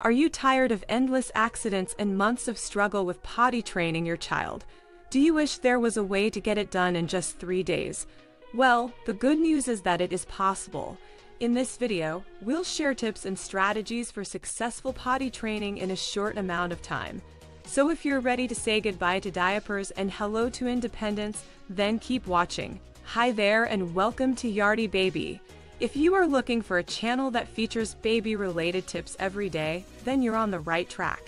Are you tired of endless accidents and months of struggle with potty training your child? Do you wish there was a way to get it done in just three days? Well, the good news is that it is possible. In this video, we'll share tips and strategies for successful potty training in a short amount of time. So if you're ready to say goodbye to diapers and hello to independence, then keep watching. Hi there and welcome to Yardie Baby. If you are looking for a channel that features baby-related tips every day, then you're on the right track.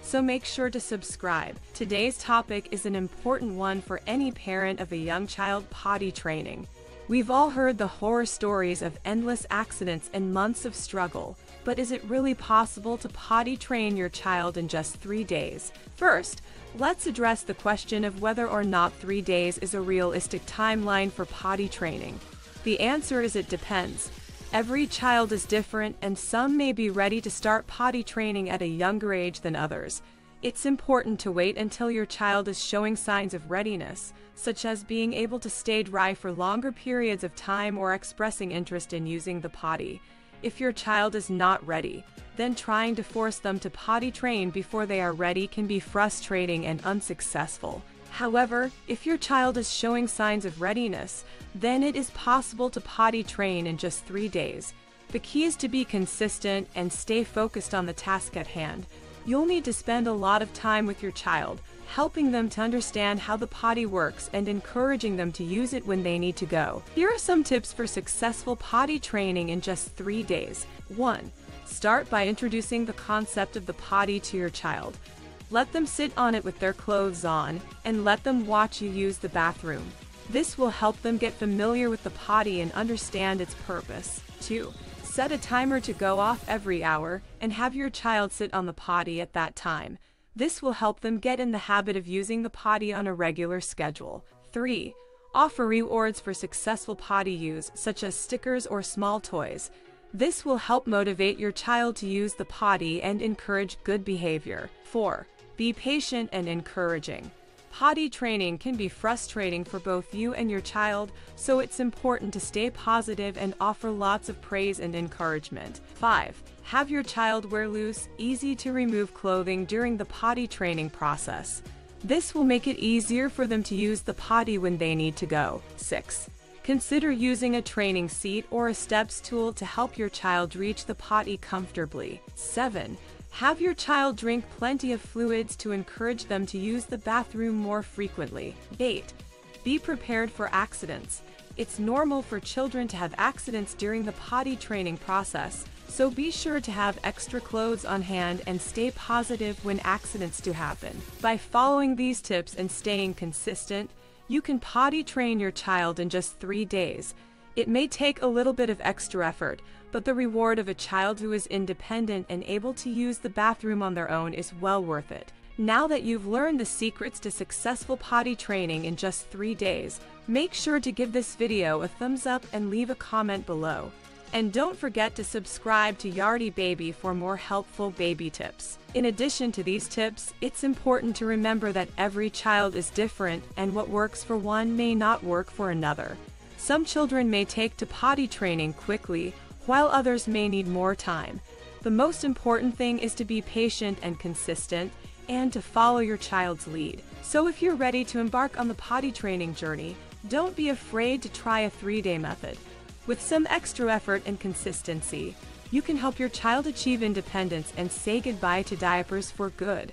So make sure to subscribe. Today's topic is an important one for any parent of a young child potty training. We've all heard the horror stories of endless accidents and months of struggle, but is it really possible to potty train your child in just three days? First, let's address the question of whether or not three days is a realistic timeline for potty training. The answer is it depends. Every child is different, and some may be ready to start potty training at a younger age than others. It's important to wait until your child is showing signs of readiness, such as being able to stay dry for longer periods of time or expressing interest in using the potty. If your child is not ready, then trying to force them to potty train before they are ready can be frustrating and unsuccessful. However, if your child is showing signs of readiness, then it is possible to potty train in just three days. The key is to be consistent and stay focused on the task at hand. You'll need to spend a lot of time with your child, helping them to understand how the potty works and encouraging them to use it when they need to go. Here are some tips for successful potty training in just three days. 1. Start by introducing the concept of the potty to your child. Let them sit on it with their clothes on, and let them watch you use the bathroom. This will help them get familiar with the potty and understand its purpose. 2. Set a timer to go off every hour, and have your child sit on the potty at that time. This will help them get in the habit of using the potty on a regular schedule. 3. Offer rewards for successful potty use, such as stickers or small toys. This will help motivate your child to use the potty and encourage good behavior. 4. Be patient and encouraging. Potty training can be frustrating for both you and your child, so it's important to stay positive and offer lots of praise and encouragement. 5. Have your child wear loose, easy to remove clothing during the potty training process. This will make it easier for them to use the potty when they need to go. 6. Consider using a training seat or a step stool to help your child reach the potty comfortably. 7. Have your child drink plenty of fluids to encourage them to use the bathroom more frequently. 8. Be prepared for accidents. It's normal for children to have accidents during the potty training process, so be sure to have extra clothes on hand and stay positive when accidents do happen. By following these tips and staying consistent, you can potty train your child in just three days. It may take a little bit of extra effort, but the reward of a child who is independent and able to use the bathroom on their own is well worth it. Now that you've learned the secrets to successful potty training in just three days, make sure to give this video a thumbs up and leave a comment below. And don't forget to subscribe to Yardie Baby for more helpful baby tips. In addition to these tips, it's important to remember that every child is different and what works for one may not work for another. Some children may take to potty training quickly while others may need more time. The most important thing is to be patient and consistent and to follow your child's lead. So if you're ready to embark on the potty training journey, don't be afraid to try a three-day method. With some extra effort and consistency, you can help your child achieve independence and say goodbye to diapers for good.